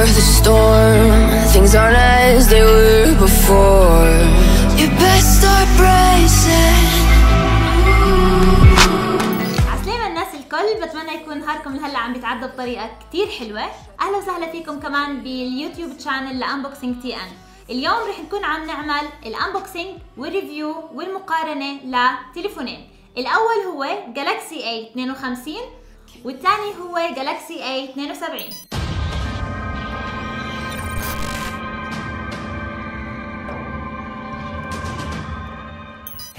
before the storm. Things aren't as they were before. You best start bracing. الكل بتمنى يكون نهاركم لهلا عم بيتعدى بطريقة كثير حلوة. أهلا وسهلا فيكم كمان باليوتيوب channel ل Unboxing TN. اليوم رح نكون عم نعمل ال unboxing وال review والمقارنة لتليفونين. الأول هو Galaxy A 52 والثاني هو Galaxy A 72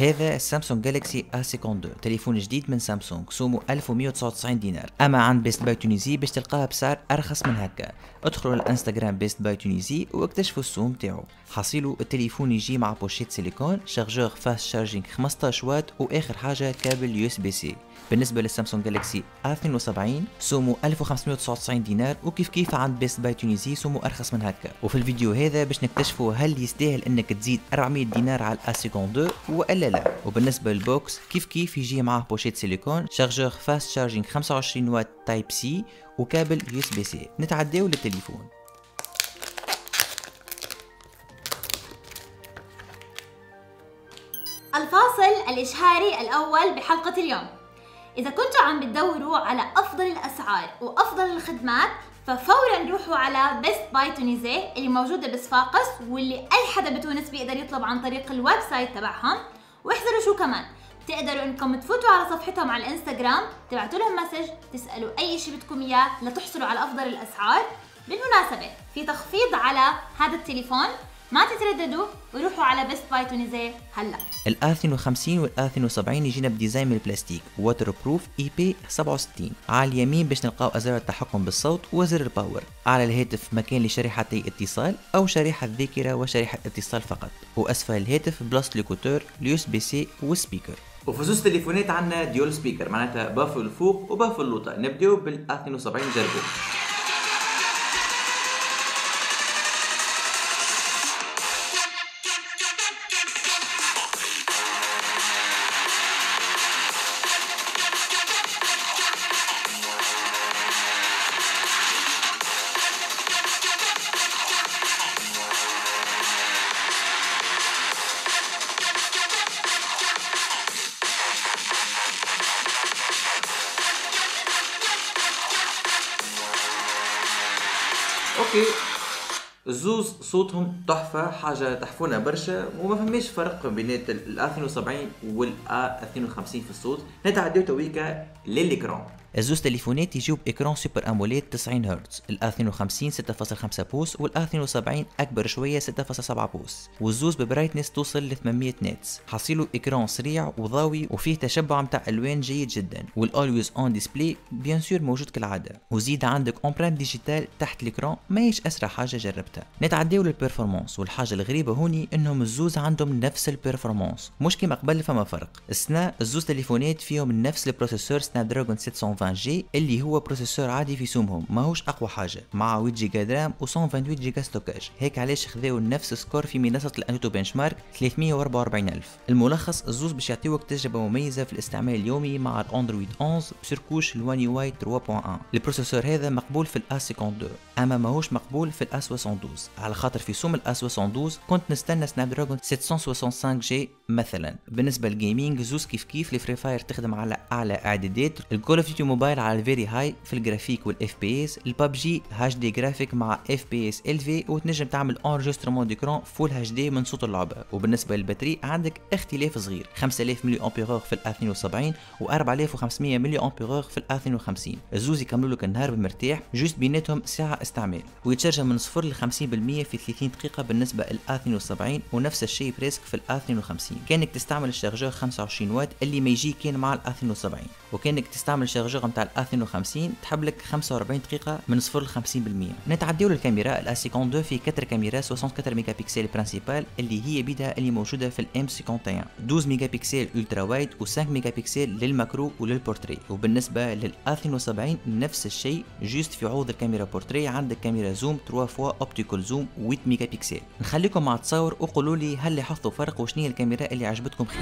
هذا السامسونج Galaxy A52 تليفون جديد من سامسونج سومه 1199 دينار. أما عند Best Buy Tunisie باش تلقاها بسعر أرخص من هكا. ادخلوا الانستغرام Best Buy Tunisie واكتشفوا السوم تاعو. حصيلوا التليفون يجي مع pochette silicone chargeur fast charging 15 واط وآخر حاجة câble USB-C بالنسبة للسامسونج Galaxy A72 سومو 1599 دينار وكيف كيف عند Best Buy Tunisie سومو أرخص من هكا. وفي الفيديو هذا باش نكتشفوا هل يستاهل إنك تزيد 400 دينار على A52 ولا لا وبالنسبة لل box كيف كيف يجي معاه pochette silicone chargeur fast charging 25 واط Type C و câble USB-C. نتعداو للتليفون. الفاصل الإشهاري الأول بحلقة اليوم. إذا كنتوا عم بتدوروا على أفضل الأسعار وأفضل الخدمات ففورا روحوا على Best Buy Tunisie اللي موجودة بصفاقس واللي أي حدا بتونس بيقدر يطلب عن طريق ال website تبعهم. واحذروا شو كمان. تقدروا إنكم تفوتوا على صفحتهم على الإنستغرام تبعتوا لهم message تسألوا أي شيء بدكم إياه لتحصلوا على أفضل الأسعار. بالمناسبة في تخفيض على هذا التليفون ما تترددوا وروحوا على Best Buy Tunisie هلا. ال A52 وال A72 يجينا ب design من البلاستيك waterproof IP67 على اليمين باش نلقاو أزرار التحكم بالصوت وزر ال power على الهاتف مكان لشريحتي اتصال أو شريحة ذاكره وشريحة اتصال فقط. وأسفل الهاتف الكونتور ال USB-C وال speaker وفي التليفونات عندنا dual speaker معناتها baffe الفوق و baffe اللوطة. نبداو بال A72 جربوا. OK الزوز صوتهم تحفة حاجة تحفونا برشا وما فماش فرق بين ال A72 وال A52 في الصوت. نتعداو تويكا لل écran الزوز تليفونات يجيو ب écran Super AMOLED 90 هرتز ال A52 6.5 pouces وال A72 أكبر شوية 6.7 pouces. والزوز ب brightness توصل ل 800 nits. حصيلو écran سريع وضوي وفيه تشبع متاع ألوان جيد جدا. وال Always On Display bien sûr موجود كالعادة. وزيد عندك empreinte digitale تحت ال écran ما هيش أسرع حاجة جربتها. نتعداو لل performance والحاجة الغريبة هوني إنهم الزوز عندهم نفس ال performance مش كيما قبل فما فرق. السنا الزوز تليفونات فيهم نفس ال processeur Snapdragon 720G اللي هو processeur عادي في سومهم ماهوش أقوى حاجة. مع 8 جيجا RAM و 128 جيجا stockage. هيك علاش خذاو نفس score في منصة ال AnTuTu benchmark 344000 الملخص الزوز باش يعطيوك تجربة مميزة في الاستعمال اليومي مع الأندرويد 11 ب surcouche ال One UI 3.1 ال processeur هذا مقبول في ال A52 أما ماهوش مقبول في ال A72 على خاطر في سوم ال A72 كنت نستنى Snapdragon 765G مثلا. بالنسبة لل gaming زوز كيف كيف ال Free Fire تخدم على أعلى إعدادات. ال Call of Duty Mobile على ال very high في ال graphique وال FPS ال PUBG HD graphique مع FPS élevé وتنجم تعمل enregistrement d'écran full HD من صوت اللعبة. وبالنسبة لل batterie عندك اختلاف صغير 5000 ملي امبير في ال A72 و 4500 ملي امبير في ال A52 الزوز يكملوا لك النهار بمرتاح juste بيناتهم ساعة استعمال. ويتشارج من 0 ل 50% في 30 دقيقة بالنسبة لل A72 ونفس الشيء presque في ال A52 كأنك تستعمل ال chargeur 25 واط اللي ما يجي كان مع ال A72 وكأنك تستعمل ال chargeur نتاع ال A52 تحب لك 45 دقيقة من 0 ل 50% نتعديو للكاميرا ال A52 في 4 كاميرا 64 ميجا بكسل principale اللي هي بيدها اللي موجودة في ال M51 12 ميجا بكسل ultra wide و5 ميجا بكسل لل macro ولل portrait وبالنسبة لل A72 نفس الشيء juste في عوض الكاميرا بورتري عندك كاميرا zoom 3 fois optical zoom 8 ميجا بكسل نخليكم مع التصور وقولوا لي هل لاحظتوا فرق وشنو هي الكاميرا اللي عجبتكم خير.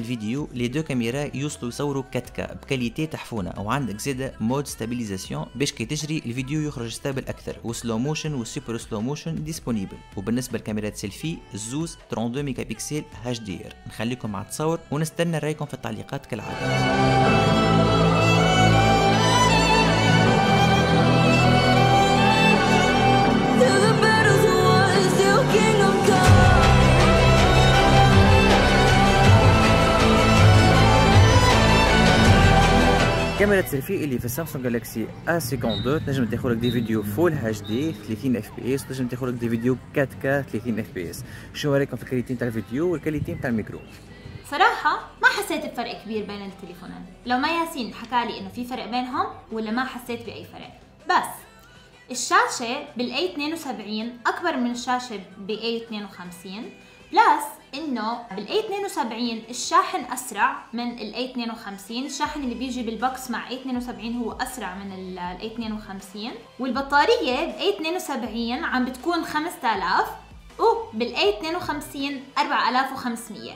بالنسبة للفيديو les deux caméras يوصلوا يصوروا 4K ب qualité تحفونة. وعندك زاده mode stabilisation باش كي تجري الفيديو يخرج stable أكثر و slow motion وال super slow motion disponible وبالنسبة لكاميرات سيلفي الزوز 32 ميجا بكسل HDR نخليكم مع التصور ونستنى رايكم في التعليقات كالعادة. كاميرا سيلفي اللي في ال Samsung Galaxy A52 تنجم تاخذ لك des vidéos full HD 30 FPS تنجم تاخذ لك des vidéos 4K 30 FPS شنو رايكم في ال qualité نتاع الفيديو وال qualité نتاع الميكرو؟ صراحة ما حسيت بفرق كبير بين التليفونين. لو ما ياسين حكالي إنه في فرق بينهم ولا ما حسيت بأي فرق. بس الشاشة بال A72 أكبر من الشاشة ب A52 plus إنه بال A72 الشاحن أسرع من ال A52 الشاحن اللي بيجي بال box مع A72 هو أسرع من ال A52 والبطارية ب A72 عم بتكون 5000 وبال A52 4500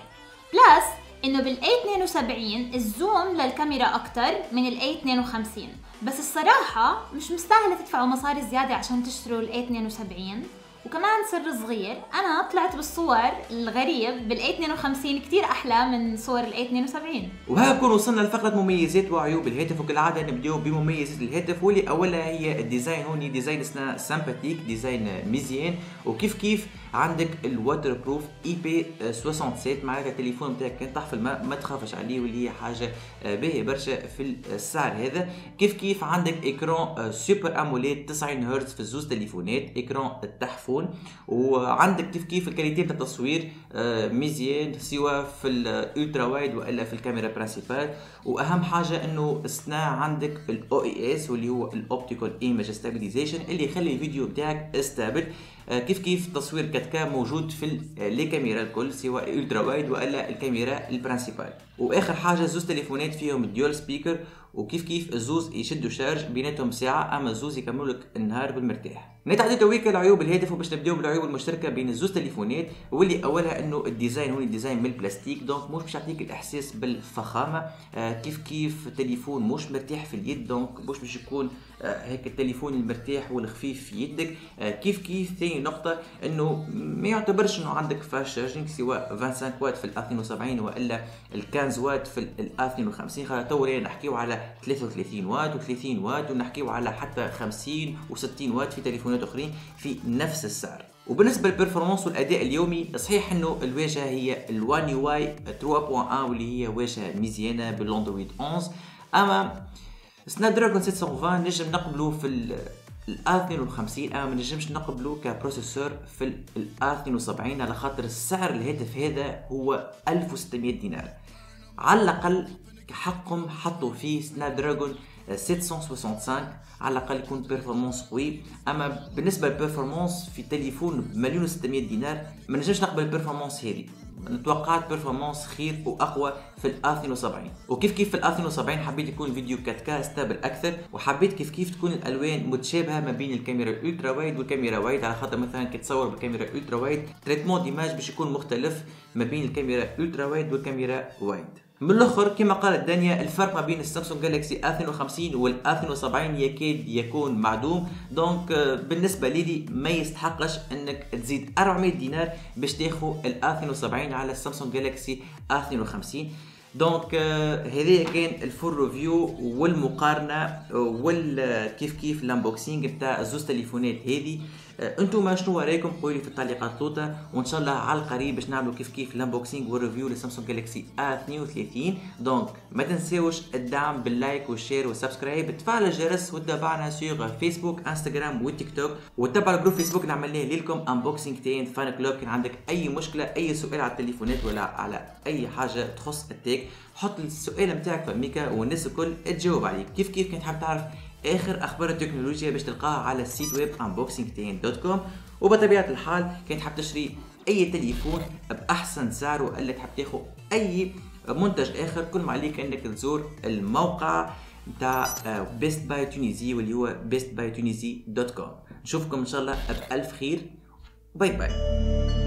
plus إنه بال A72 ال zoom للكاميرا أكتر من ال A52 بس الصراحة مش مستاهلة تدفعوا مصاري زيادة عشان تشتروا ال A72 وكمان سر صغير. أنا طلعت بالصور الغريب بال A52 كتير أحلى من صور ال A72 وهكذا نكون وصلنا لفقرة مميزات وعيوب الهاتف وكالعادة نبداو بمميزات الهاتف واللي أولها هي ال design. هوني design sympathique design مزيان. وكيف كيف عندك ال waterproof IP67 معناتها التليفون بتاعك. كان في الماء ما تخافش عليه واللي هي حاجة آه، باهية برشا في السعر هذا. كيف كيف؟ عندك écran Super AMOLED 90 هرتز في الزوز تليفونات. écran التحفون وعندك كيف كيف ال qualité بتاع التصوير آه، مزيان سواء في ال ultra wide وإلا في الكاميرا principale وأهم حاجة إنه استثناء عندك ال OIS واللي هو ال optical image stabilization اللي يخلي الفيديو بتاعك stable آه، كيف كيف تصوير 4K موجود في آه، les caméras الكل سواء ال ultra wide والا الكاميرا ال principale وآخر حاجة زوز تليفونات فيهم ال dual speaker وكيف كيف الزوز يشدوا charge بيناتهم ساعة أما الزوز يكملوا لك النهار بالمرتاح. نتعدي تويكا العيوب الهاتف وباش نبداو بالعيوب المشتركة بين الزوز تليفونات واللي أولها إنه ال design هو design من البلاستيك donc مش باش يعطيك الإحساس بالفخامة. آه كيف كيف التليفون مش مرتاح في اليد donc مش باش يكون آه هيك التليفون المرتاح والخفيف في يدك. آه كيف كيف ثاني نقطة إنه ما يعتبرش إنه عندك fast charging سواء 25 وات في ال A72 وإلا ال 15 وات في ال A52 خاطر تو نحكيو على 33 وات و30 وات ونحكيو على حتى 50 و60 وات في تليفونات أخرين في نفس السعر. وبالنسبة لل performance والأداء اليومي صحيح إنه الواجهة هي ال One UI 3.1 واللي هي واجهة مزيانة بالاندرويد 11 أما Snapdragon 720 نجم نقبله في ال ال A52 أما ما نجمش نقبله ك processeur في ال A72 على خاطر السعر الهاتف هذا هو 1600 دينار. على الأقل حقهم حطوا فيه Snapdragon 765 على الاقل يكون performance قوي اما بالنسبة لل performance في تليفون بمليون و600 دينار. ما نجمش نقبل ال performance هذه. توقعت performance خير وأقوى في ال 72 وكيف كيف في ال 72 حبيت يكون الفيديو 4K stable أكثر وحبيت كيف كيف تكون الألوان متشابهة ما بين الكاميرا ال ultra wide والكاميرا wide. على خاطر مثلا كي تصور بالكاميرا ال ultra wide traitement d'image باش يكون مختلف ما بين الكاميرا ال ultra wide والكاميرا wide. من الأخر كما قالت دانيا الفرق ما بين ال Samsung Galaxy A52 وال A72 يكاد يكون معدوم. donc آه، بالنسبة لي ما يستحقش إنك تزيد 400 دينار باش تاخذ ال A72 على ال Samsung Galaxy A52 donc آه، هذا كان ال full review والمقارنة آه، والكيف كيف ال unboxing بتاع زوز تليفونات هذه. أنتم شنو رايكم قولوا في التعليقات لوطا وإن شاء الله على القريب باش نعملوا كيف كيف ال unboxing وال review ل Samsung Galaxy A32. donc ما تنساوش الدعم بال like وال share وال subscribe تفعل الجرس وتابعنا sur Facebook Instagram و TikTok وتابع ال groupe Facebook اللي عملناه لكم Unboxing TN fan club كان عندك أي مشكلة أي سؤال على التليفونات ولا على أي حاجة تخص ال tech حط السؤال نتاعك في ميكا والناس الكل تجاوب عليك كيف كيف كنت حاب تعرف آخر أخبار التكنولوجيا باش تلقاها على ال site web unboxing dot com وبطبيعة الحال كنت حاب تشتري أي تليفون بأحسن سعر وألا تحب تاخذ أي منتج آخر. كل ما عليك أنك تزور الموقع نتاع Best Buy Tunisie واللي هو bestbytunisia.com نشوفكم إن شاء الله بألف خير. bye bye